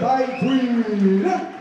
by Queen.